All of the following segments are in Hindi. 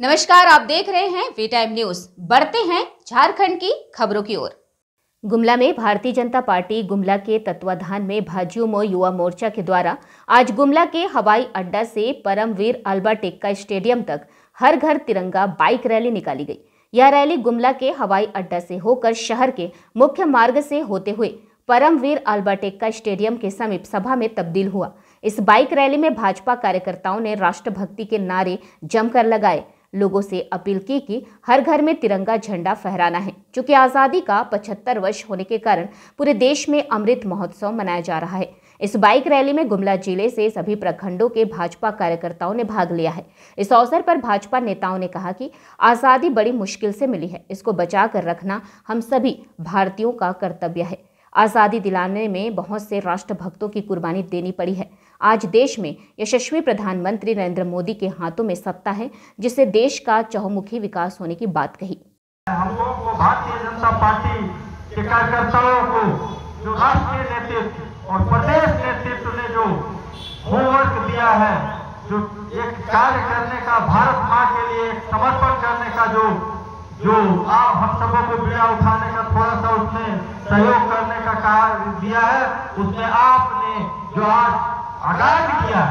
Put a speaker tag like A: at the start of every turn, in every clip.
A: नमस्कार, आप देख रहे हैं वी टाइम न्यूज़ बढ़ते हैं झारखंड की खबरों की ओर। गुमला में भारतीय जनता पार्टी गुमला के तत्वाधान में भाजयुमो युवा मोर्चा के द्वारा आज गुमला के हवाई अड्डा से परमवीर अल्बा टेक्का स्टेडियम तक हर घर तिरंगा बाइक रैली निकाली गई। यह रैली गुमला के हवाई अड्डा से होकर शहर के मुख्य मार्ग से होते हुए परमवीर अल्बा टेक्का स्टेडियम के समीप सभा में तब्दील हुआ। इस बाइक रैली में भाजपा कार्यकर्ताओं ने राष्ट्रभक्ति के नारे जमकर लगाए। लोगों से अपील की कि हर घर में तिरंगा झंडा फहराना है चूँकि आज़ादी का 75 वर्ष होने के कारण पूरे देश में अमृत महोत्सव मनाया जा रहा है। इस बाइक रैली में गुमला ज़िले से सभी प्रखंडों के भाजपा कार्यकर्ताओं ने भाग लिया है। इस अवसर पर भाजपा नेताओं ने कहा कि आज़ादी बड़ी मुश्किल से मिली है, इसको बचा कर रखना हम सभी भारतीयों का कर्तव्य है। आज़ादी दिलाने में बहुत से राष्ट्रभक्तों की कुर्बानी देनी पड़ी है। आज देश में यशस्वी प्रधानमंत्री नरेंद्र मोदी के हाथों में सत्ता है जिससे देश का चहुमुखी विकास होने की बात कही।
B: हम लोग को भारतीय जनता पार्टी के कार्यकर्ताओं को, जो राष्ट्रीय नेतृत्व और प्रदेश नेतृत्व ने जो होमवर्क दिया है, जो एक कार्य करने का, भारत माँ के लिए समर्पण करने का जो जो आप हम सबों को बीड़ा उठाने का थोड़ा सा उसमें सहयोग करने का कार्य दिया है, उसमें आपने जो आज आगाज़ किया।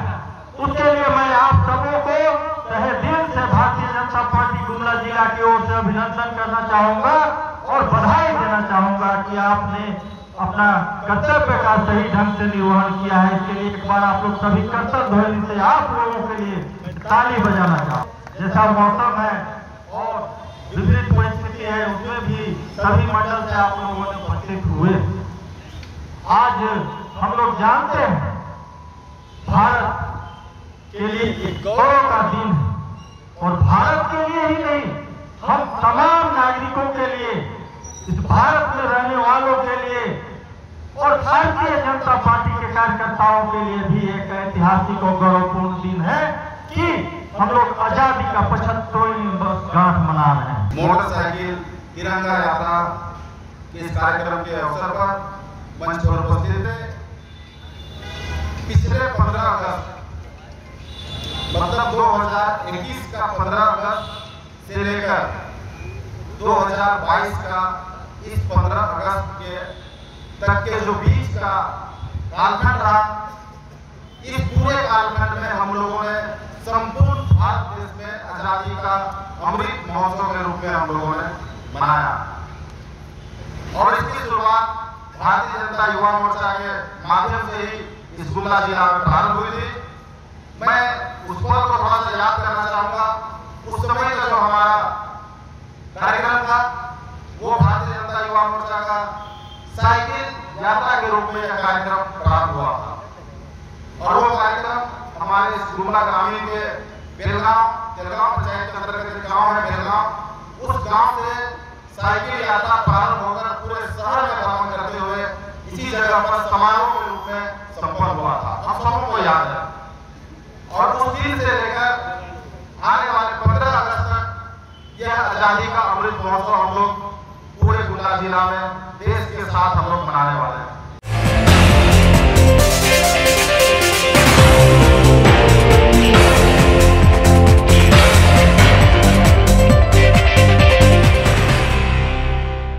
B: उसके लिए मैं आप सबों को तहे दिल से भारतीय जनता पार्टी गुमला जिला की ओर से अभिनंदन करना चाहूँगा और बधाई देना चाहूँगा कि आपने अपना कर्तव्य का सही ढंग से निर्वहन किया है। इसके लिए एक बार आप लोग सभी कर्तव्य ध्वनि से आप लोगों के लिए ताली बजाना चाहो। जैसा मौसम है और विपरीत परिस्थिति है, उसमें भी सभी मंडल से आप लोगों ने उपस्थित हुए। आज हम लोग जानते हैं के लिए एक गौरव का दिन है। और भारत के लिए ही नहीं, हम तमाम नागरिकों के लिए, इस भारत में रहने वालों के लिए और भारतीय जनता पार्टी के कार्यकर्ताओं के लिए भी एक ऐतिहासिक और गौरवपूर्ण दिन है कि हम लोग आज़ादी का पचहत्तरवीं गांठ मना रहे हैं।
C: मोटरसाइकिल, तिरंगा यात्रा के इस कार्यक्रम के अवसर पर मंच पर उपस्थित थे। पिछले 15 अगस्त मतलब 2021 का 15 अगस्त से लेकर 2022 का इस 15 अगस्त के तक के जो बीच का कालखंड रहा, इस पूरे कालखंड में हम लोगों ने संपूर्ण भारत देश में आज़ादी का अमृत महोत्सव के रूप में हम लोगों ने मनाया। और इसकी शुरुआत भारतीय जनता युवा मोर्चा के माध्यम से ही इस गुमला जिला में प्रारंभ हुई थी। मैं उस पल को थोड़ा सा याद करना चाहूँगा। उस समय का जो हमारा कार्यक्रम था, वो भारतीय जनता युवा मोर्चा का साइकिल यात्रा के रूप में कार्यक्रम प्रारंभ हुआ था। और वो कार्यक्रम हमारे गुमला ग्रामीण के बेलगांव बेलगांव पंचायत के अंतर्गत गाँव है बेलगांव। उस गाँव से साइकिल यात्रा प्रारंभ होकर पूरे शहर में भ्रमण करते हुए इसी जगह पर समारोह के रूप में संपन्न हुआ था। हम सबों को याद है। दिन से लेकर आने वाले पंद्रह अगस्त तक यह आज़ादी का अमृत महोत्सव हम लोग पूरे गुना जिला में देश के साथ हम लोग मनाने वाले हैं।